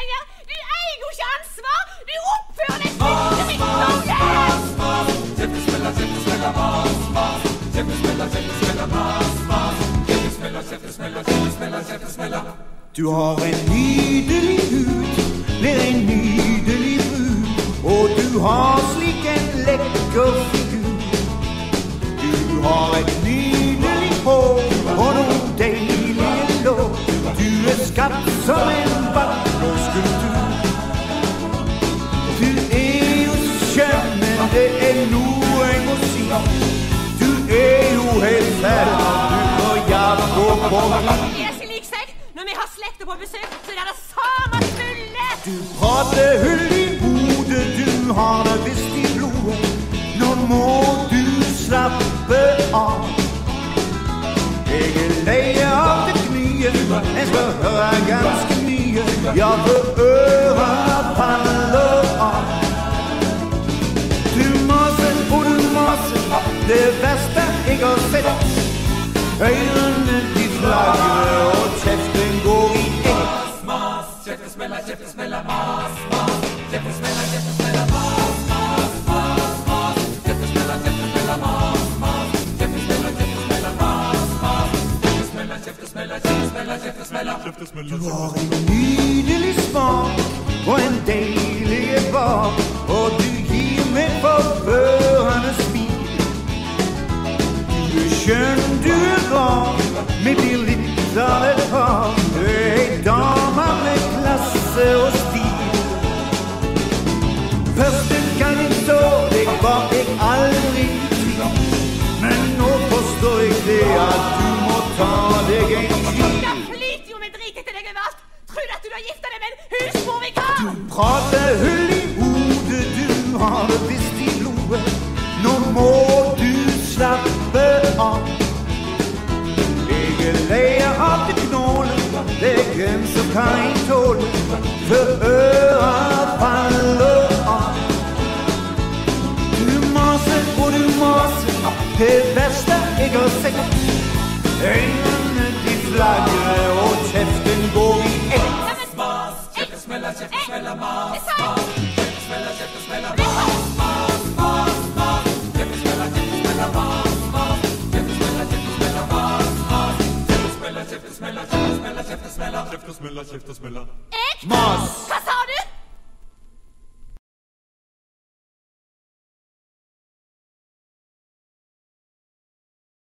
lenger! Du eier jo ikke ansvar! Du oppfører deg mitt Norge! Du har en nydelig hud, blir en nydelig brud, og du har slik en lekker figur. Du har et Det er. Når vi har slekta på besøk, så er det samme tullet! Du prater hull i hodet, du har det visst i blodet. Nå må du slappe av. Jeg er lei av det knye jeg skal høre ganske mye. Ja, for øra faller av. Du maser og du maser, det verste jeg har sett. Mela, Jeff Mela, Moss, Moss. Jeff Mela, Jeff Mela, Moss, Moss, Moss, Moss. Jeff Mela, Jeff Mela, Moss, Moss. Jeff Mela, Jeff Mela, Moss, Moss. Jeff Mela, Jeff Mela, Jeff Mela, Jeff Mela. Du har en nydelig smak og en deilig bak, og du gir meg forførende smil. Du er skjønn, du er rar, vi blir litt av et par. Første gang jeg så deg, var jeg aldri tvil. Men nå forstår jeg det at du må ta deg en tid. Jeg flyter jo med drit etter deg overalt! Tror du at du har gifta deg med en husmorvikar? Prater hull i hodet, du har det visst i blodet. Nå må du slappe av. Jeg er lei av det knålet, det er grenser hva jeg tåler. bästa egosäck Ögonen i flaggor och käften går i ett Mas, mas, mas Käften mas, mas, mas, mas!